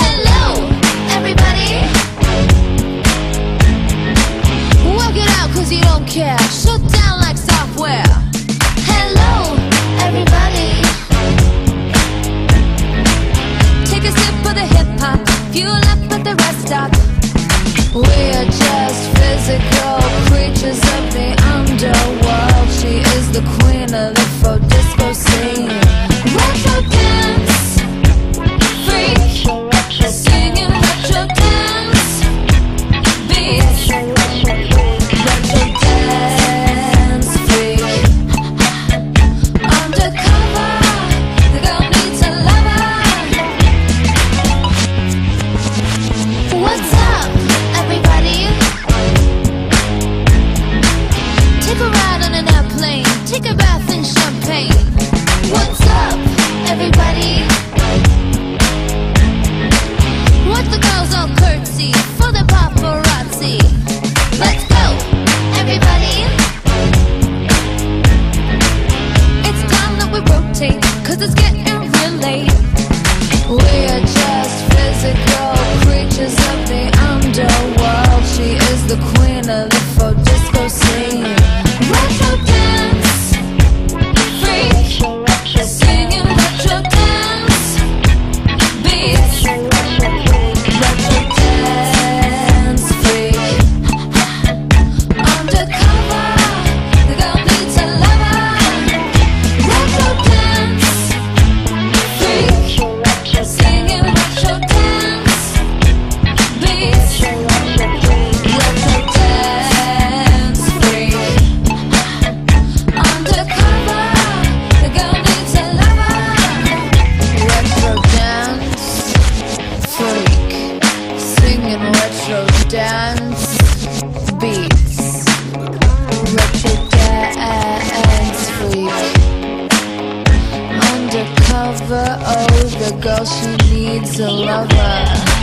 Hello, everybody. Work it you don't care. Shut down like software. Hello, everybody. Take a sip of the hip-hop. Fuel up the rest We're just physical creatures of the underworld. She is the queen of the photo Cause it's getting the girl, she needs a lover.